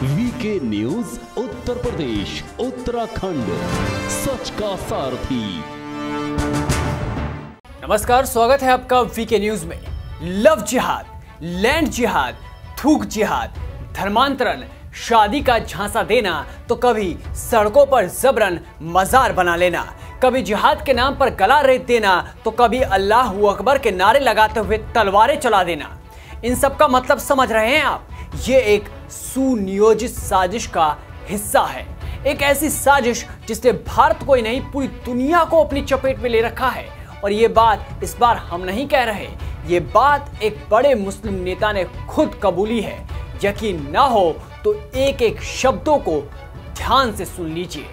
VK news Uttar Pradesh Uttarakhand सच का सारथी नमस्कार, स्वागत है आपका वीके न्यूज़ में। लव जिहाद, लैंड जिहाद, थूक जिहाद, धर्मांतरण, शादी का झांसा देना तो कभी सड़कों पर जबरन मजार बना लेना, कभी जिहाद के नाम पर गला रेत देना तो कभी अल्लाह अकबर के नारे लगाते हुए तलवारें चला देना। इन सब का मतलब समझ रहे हैं आप? ये एक सुनियोजित साजिश का हिस्सा है। एक ऐसी साजिश जिसने भारत को ही नहीं, पूरी दुनिया को अपनी चपेट में ले रखा है। और ये बात इस बार हम नहीं कह रहे। ये बात एक बड़े मुस्लिम नेता ने खुद कबूली है। यकीन ना हो तो एक एक शब्दों को ध्यान से सुन लीजिए।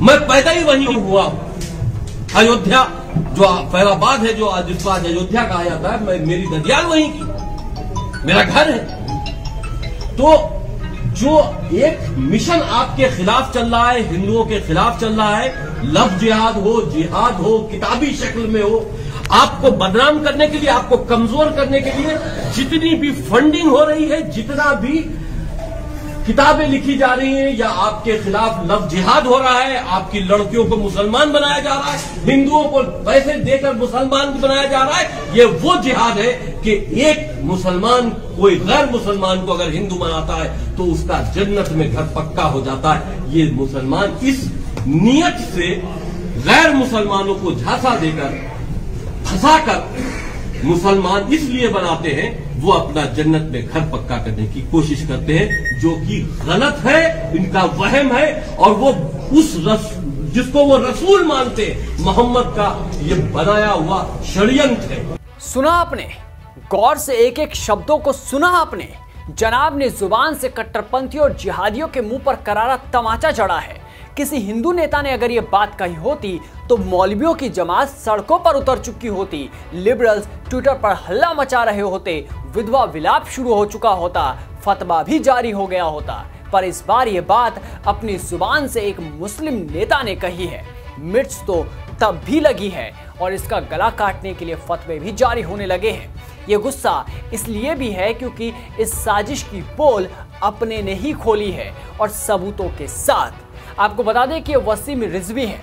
मैं पैदा ही वहीं हुआ अयोध्या, जो फैलाबाद है, जो आज अयोध्या कहा जाता है मैं मेरी ददियाल वहीं की। मेरा घर है। तो जो एक मिशन आपके खिलाफ चल रहा है, हिंदुओं के खिलाफ चल रहा है, लव जिहाद हो जिहाद हो, किताबी शक्ल में हो, आपको बदनाम करने के लिए, आपको कमज़ोर करने के लिए जितनी भी फंडिंग हो रही है, जितना भी किताबें लिखी जा रही हैं या आपके खिलाफ लव जिहाद हो रहा है, आपकी लड़कियों को मुसलमान बनाया जा रहा है, हिंदुओं को पैसे देकर मुसलमान बनाया जा रहा है, ये वो जिहाद है कि एक मुसलमान कोई गैर मुसलमान को अगर हिंदू बनाता है तो उसका जन्नत में घर पक्का हो जाता है। ये मुसलमान इस नियत से गैर मुसलमानों को झांसा देकर, फंसाकर मुसलमान इसलिए बनाते हैं, वो अपना जन्नत में घर पक्का करने की कोशिश करते हैं, जो कि गलत है, इनका वहम है, और वो उस रस, जिसको वो रसूल मानते मोहम्मद का ये बनाया हुआ षडयंत्र है। सुना आपने? गौर से एक एक शब्दों को सुना आपने? जनाब ने ज़ुबान से कट्टरपंथियों और जिहादियों के मुँह पर करारा तमाचा जड़ा है। किसी हिंदू नेता ने अगर ये बात कही होती तो मौलवियों की जमात सड़कों पर उतर चुकी होती। लिबरल्स ट्विटर पर हल्ला मचा रहे होते। विधवा विलाप शुरू हो चुका होता। फतवा भी जारी हो गया होता। पर इस बार ये बात अपनी ज़ुबान से एक मुस्लिम नेता ने कही है। मिर्च तो तब भी लगी है, और इसका गला काटने के लिए फतवे भी जारी होने लगे हैं। ये गुस्सा इसलिए भी है क्योंकि इस साजिश की पोल अपने ने ही खोली है, और सबूतों के साथ आपको बता दें कि वसीम रिजवी हैं।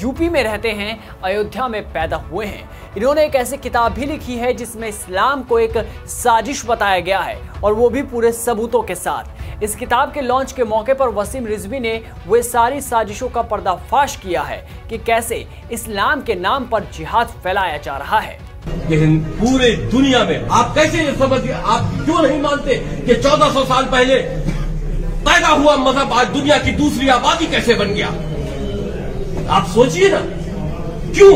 यूपी में रहते हैं, अयोध्या में पैदा हुए हैं। इन्होंने एक ऐसी किताब भी लिखी है जिसमें इस्लाम को एक साजिश बताया गया है, और वो भी पूरे सबूतों के साथ। इस किताब के लॉन्च के मौके पर वसीम रिजवी ने वे सारी साजिशों का पर्दाफाश किया है कि कैसे इस्लाम के नाम पर जिहाद फैलाया जा रहा है। लेकिन पूरे दुनिया में, आप कैसे ये आप क्यों नहीं मानते कि 1400 साल पहले पैदा हुआ मज़हब आज दुनिया की दूसरी आबादी कैसे बन गया? आप सोचिए ना, क्यों?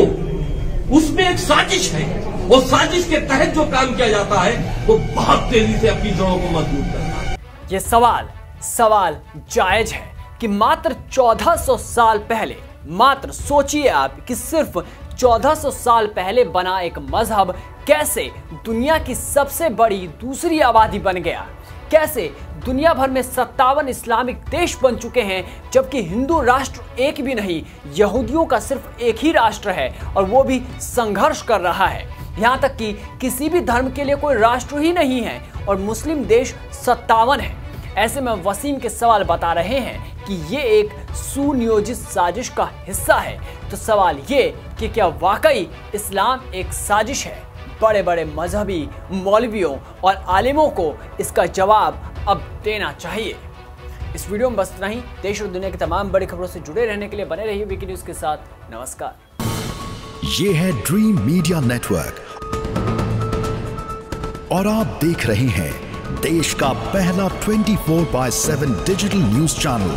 उसमें एक साजिश है। वो साजिश के तहत जो काम किया जाता है, वो बहुत तेज़ी से अपनी जड़ों को मज़बूत करता है। ये सवाल सवाल जायज़ है कि मात्र 1400 साल पहले, मात्र सोचिए आप कि सिर्फ़ 1400 साल पहले बना एक मज़हब कैसे दुनिया की सबसे बड़ी दूसरी आबादी बन गया? कैसे दुनिया भर में सत्तावन इस्लामिक देश बन चुके हैं, जबकि हिंदू राष्ट्र एक भी नहीं, यहूदियों का सिर्फ़ एक ही राष्ट्र है और वो भी संघर्ष कर रहा है। यहाँ तक कि किसी भी धर्म के लिए कोई राष्ट्र ही नहीं है और मुस्लिम देश सत्तावन है। ऐसे में वसीम के सवाल बता रहे हैं कि ये एक सुनियोजित साजिश का हिस्सा है। तो सवाल ये कि क्या वाकई इस्लाम एक साजिश है? बड़े बड़े मजहबी, मौलवियों और आलिमों को इसका जवाब अब देना चाहिए। इस वीडियो में बस इतना ही। देश और दुनिया की तमाम बड़ी खबरों से जुड़े रहने के लिए बने रहिए वीके न्यूज़ के साथ। नमस्कार। ये है ड्रीम मीडिया नेटवर्क और आप देख रहे हैं देश का पहला 24 four by seven digital news channel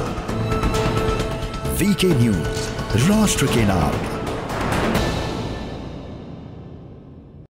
VK news राष्ट्र के नाम।